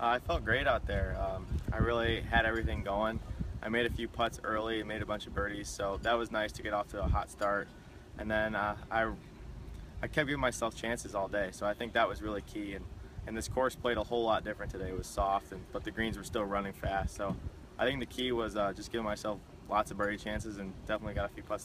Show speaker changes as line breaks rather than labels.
Uh, I felt great out there. Um, I really had everything going. I made a few putts early, made a bunch of birdies, so that was nice to get off to a hot start. And then uh, I, I kept giving myself chances all day, so I think that was really key. And, and this course played a whole lot different today. It was soft, and, but the greens were still running fast. So I think the key was uh, just giving myself lots of birdie chances and definitely got a few putts